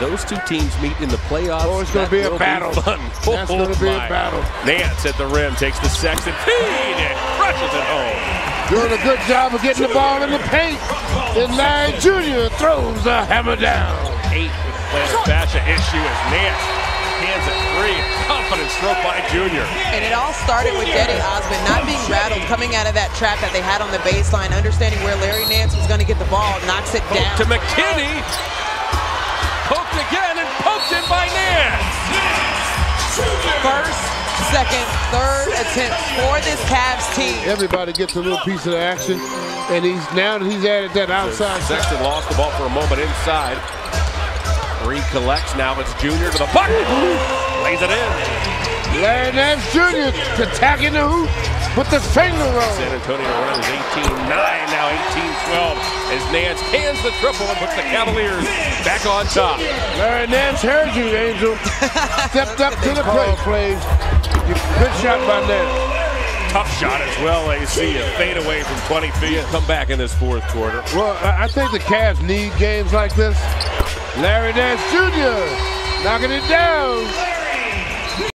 Those two teams meet in the playoffs. Oh, it's gonna be a will battle. fun. That's Oh, gonna be a oh, battle. Nance at the rim takes the Sexton feed and crushes it home. Doing a good job of getting the ball in the paint. And Larry Jr. throws the hammer down. Eight with Lance Basha issue as Nance hands it free. Confident stroke by Junior. And it all started with Cedi Osman not being rattled, coming out of that trap that they had on the baseline, understanding where Larry Nance was going to get the ball, knocks it down. To McKinnie. First, second, third attempt for this Cavs team. Everybody gets a little piece of the action. And he's now that he's added that outside. Sexton lost the ball for a moment inside. Reed collects. Now it's Junior to the bucket. Lays it in. Larry Nance Jr. attacking the hoop with the finger San roll. Antonio runs 18-9, now 18-12 as Nance cans the triple and puts the Cavaliers back on top. Larry Nance heard you, Angel. Stepped up to the plate. Plays. Good shot by Nance. Tough shot as well, AC. A fade away from 20 feet. Come back in this fourth quarter. Well, I I think the Cavs need games like this. Larry Nance Jr. knocking it down.